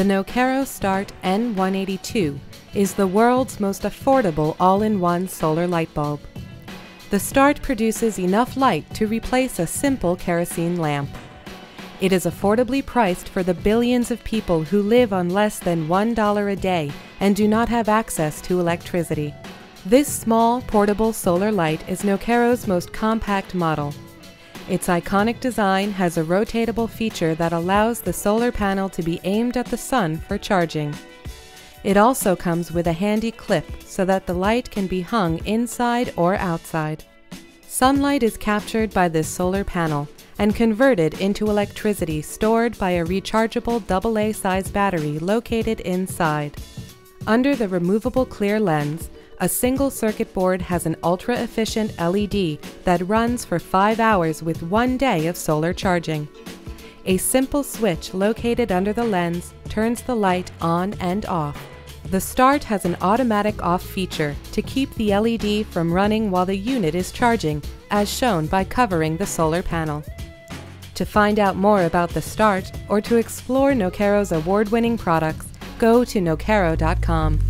The Nokero Start N182 is the world's most affordable all-in-one solar light bulb. The Start produces enough light to replace a simple kerosene lamp. It is affordably priced for the billions of people who live on less than $1 a day and do not have access to electricity. This small, portable solar light is Nokero's most compact model. Its iconic design has a rotatable feature that allows the solar panel to be aimed at the sun for charging. It also comes with a handy clip so that the light can be hung inside or outside. Sunlight is captured by this solar panel and converted into electricity stored by a rechargeable AA size battery located inside. Under the removable clear lens, a single circuit board has an ultra efficient LED that runs for 5 hours with one day of solar charging. A simple switch located under the lens turns the light on and off. The Start has an automatic off feature to keep the LED from running while the unit is charging, as shown by covering the solar panel. To find out more about the Start or to explore Nokero's award-winning products, go to nokero.com.